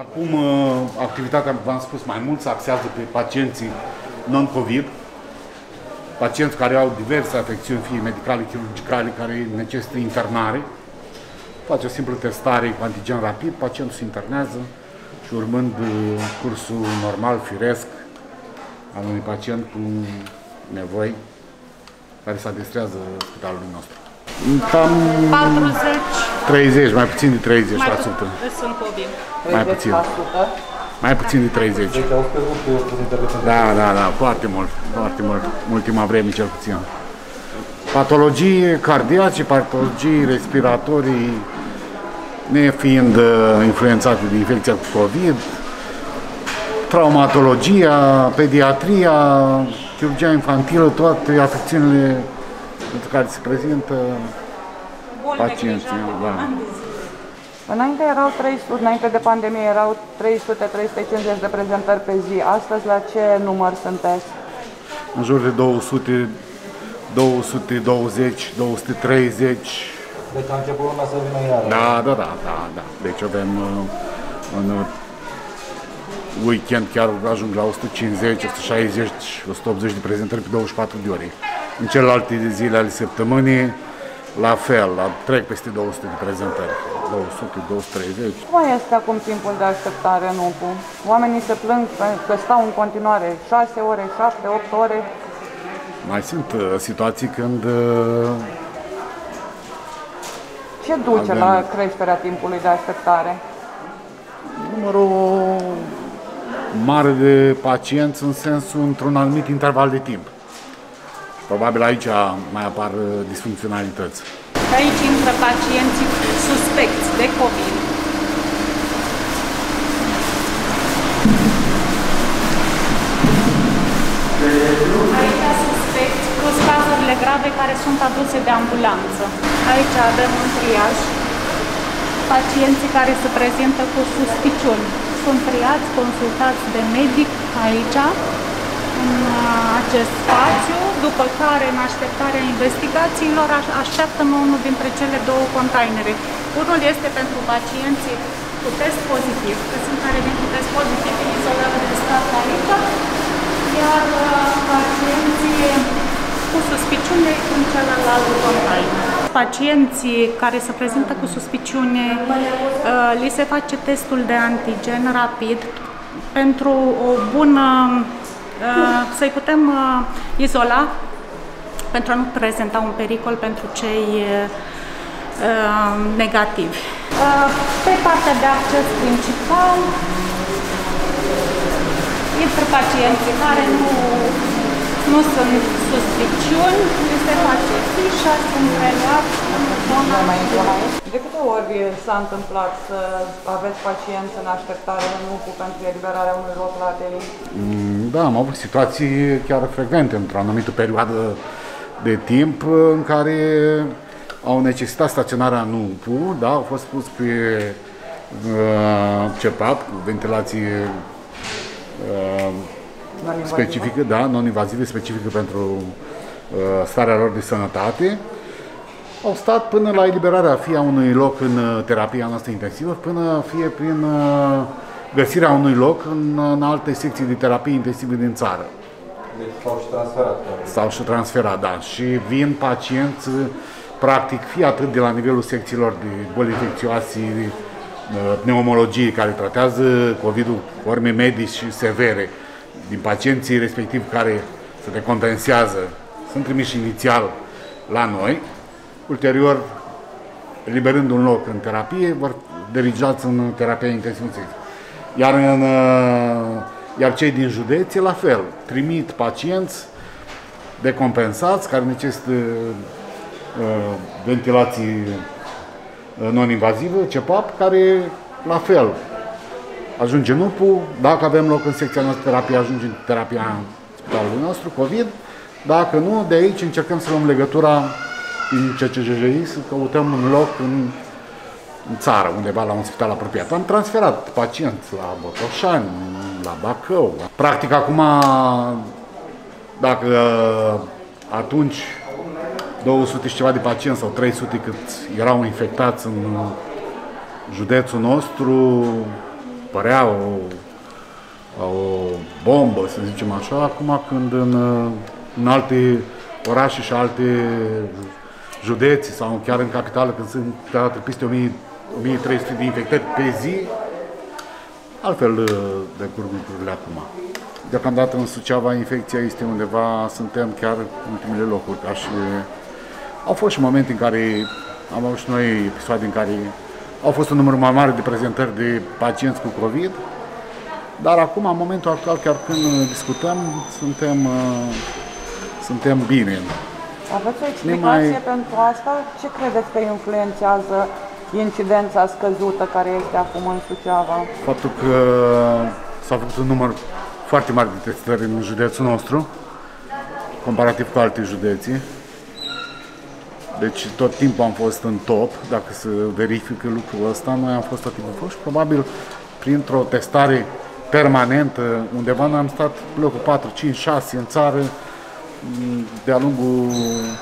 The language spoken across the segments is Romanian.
Acum uh, activitatea, v-am spus mai mult, se axează pe pacienții non-COVID, pacienți care au diverse afecțiuni, fie medicale, chirurgicale, care necesită internare. Face o simplă testare cu antigen rapid, pacientul se internează și urmând uh, cursul normal, firesc, al unui pacient cu nevoi care se adresează spitalului nostru. Cam 40. 30, mai puțin de 30%. Mai pu- sunt COVID. Mai puțin. Mai puțin de 30. Deci au scăzut prezentările pentru Da, da, da, foarte mult, foarte mult, în ultima vreme cel puțin. Patologii cardiace, patologii respiratorii, nefiind uh, influențate de infecția cu COVID, traumatologia, pediatria, chirurgia infantilă, toate afecțiunile pentru care se prezintă Boli pacienții. neglijate. Da. Înainte erau 300, înainte de pandemie erau 300-350 de prezentări pe zi. Astăzi la ce număr sunteți? În jur de 200, 220, 230, Deci a început lumea să vină iară. Da, da, da, da, da. Deci avem uh, în uh, weekend chiar ajung la 150, 160, 180 de prezentări pe 24 de ore. În celelalte zile ale săptămânii, la fel, la, trec peste 200 de prezentări. 200, 230. Cum mai este acum timpul de așteptare în UPU? Oamenii se plâng pe- că stau în continuare 6 ore, 7, 8 ore. Mai sunt uh, situații când uh, Ce duce Avem- la creșterea timpului de așteptare? numărul mare de pacienți în sensul într-un anumit interval de timp. Probabil aici mai apar uh, disfuncționalități. Aici intră pacienții suspecți de COVID. Aici suspecți plus cazurile grave care sunt aduse de ambulanță. Aici avem un triaj. Pacienții care se prezintă cu suspiciuni sunt triați, consultați de medic aici, în uh, acest spațiu, după care, în așteptarea investigațiilor, aș- așteaptă unul dintre cele două containere. Unul este pentru pacienții cu test pozitiv, că sunt care vin cu test pozitiv, izolată de stat aici, iar uh, pacienții cu suspiciune în celălalt container. Pacienții care se prezintă cu suspiciune, uh, li se face testul de antigen rapid pentru o bună, uh, să-i putem uh, izola pentru a nu prezenta un pericol pentru cei uh, negativi. Uh, Pe partea de acces principal intră pacienții care nu, nu sunt suspiciuni, li se face fișa, sunt preluați în zona De câte ori s-a întâmplat să aveți pacienți în așteptare în UPU pentru eliberarea unui loc la ATI? Mm, Da, am avut situații chiar frecvente într-o anumită perioadă de timp în care au necesitat staționarea în UPU, da, au fost pus pe uh, CEPAP, cu ventilație uh, specifică, da, non-invazive, specifică pentru uh, starea lor de sănătate. Au stat până la eliberarea fie a unui loc în uh, terapia noastră intensivă, până fie prin uh, găsirea unui loc în, în alte secții de terapie intensivă din țară. Deci s-au și transferat. Sau și transferat, da. Și vin pacienți, uh, practic, fie atât de la nivelul secțiilor de boli infecțioase, de uh, pneumologie, care tratează COVID-ul cu forme medici și severe, din pacienții respectiv care se decompensează, sunt trimiși inițial la noi, ulterior, eliberând un loc în terapie, vor dirijați în terapia intensivă. Iar, în, uh, iar cei din județe, la fel, trimit pacienți decompensați care necesită uh, ventilații uh, non-invazivă, CEPAP, care la fel ajunge în UPU, dacă avem loc în secția noastră de terapie, ajunge în terapia spitalului nostru, COVID, dacă nu, de aici încercăm să luăm legătura din CCJI, să căutăm un loc în, în țară, undeva la un spital apropiat. Am transferat pacienți la Botoșani, la Bacău. Practic acum, dacă atunci 200 și ceva de pacienți sau 300 cât erau infectați în județul nostru, părea o, o bombă, să zicem așa, acum când în, în alte orașe și alte județe sau chiar în capitală, când sunt peste 1000, 1300 de infectări pe zi, altfel uh, decurg lucrurile acum. Deocamdată în Suceava infecția este undeva, suntem chiar în ultimele locuri, ca și au fost și momente în care am avut și noi episoade în care au fost un număr mai mare de prezentări de pacienți cu COVID, dar acum, în momentul actual, chiar când discutăm, suntem, uh, suntem bine. Aveți o explicație mai... pentru asta? Ce credeți că influențează incidența scăzută care este acum în Suceava? Faptul că s-a făcut un număr foarte mare de testări în județul nostru, comparativ cu alte județe. Deci tot timpul am fost în top, dacă se verifică lucrul ăsta, noi am fost tot timpul fost și probabil printr-o testare permanentă, undeva noi am stat locul 4, 5, 6 în țară mm, de-a lungul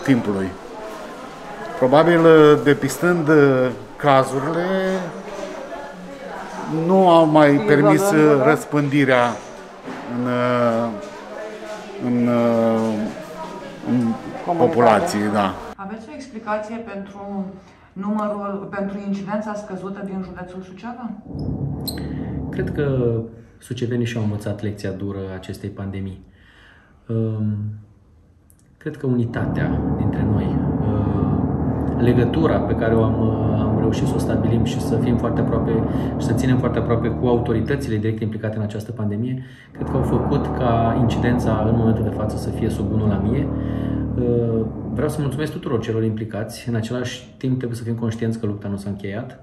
timpului. Probabil depistând cazurile, nu au mai permis răspândirea în, în, în populație, da. Aveți o explicație pentru numărul, pentru incidența scăzută din județul Suceava? Cred că sucevenii și-au învățat lecția dură acestei pandemii. Ehm, cred că unitatea dintre noi, ehm, legătura pe care o am, am reușit să o stabilim și să fim foarte aproape și să ținem foarte aproape cu autoritățile direct implicate în această pandemie, cred că au făcut ca incidența în momentul de față să fie sub 1 la mie. Ehm, vreau să mulțumesc tuturor celor implicați. În același timp trebuie să fim conștienți că lupta nu s-a încheiat.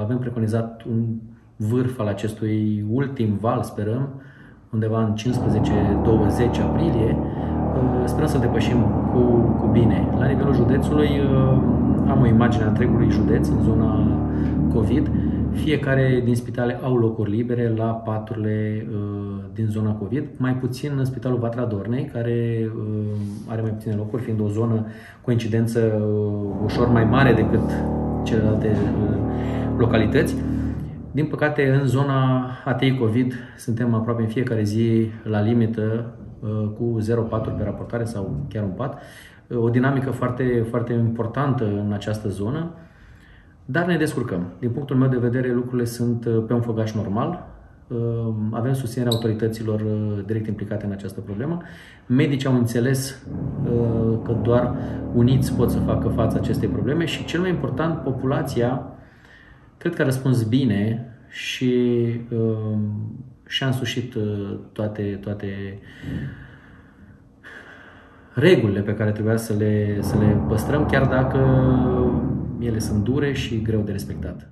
Avem preconizat un vârf al acestui ultim val, sperăm, undeva în 15-20 aprilie, uh, sperăm să depășim cu, cu bine. La nivelul județului uh, am o imagine a întregului județ în zona COVID. Fiecare din spitale au locuri libere la paturile uh, din zona COVID, mai puțin în Spitalul Vatra Dornei, care are mai puține locuri, fiind o zonă cu incidență ușor mai mare decât celelalte localități. Din păcate, în zona ATI COVID suntem aproape în fiecare zi la limită uh, cu 0,4 pe raportare sau chiar un pat. Uh, o dinamică foarte, foarte importantă în această zonă, dar ne descurcăm. Din punctul meu de vedere, lucrurile sunt uh, pe un făgaș normal. Avem susținerea autorităților direct implicate în această problemă. Medicii au înțeles că doar uniți pot să facă față acestei probleme și, cel mai important, populația Cred că a răspuns bine și uh, și-a însușit uh, toate, toate regulile pe care trebuia să le, să le păstrăm, chiar dacă ele sunt dure și greu de respectat.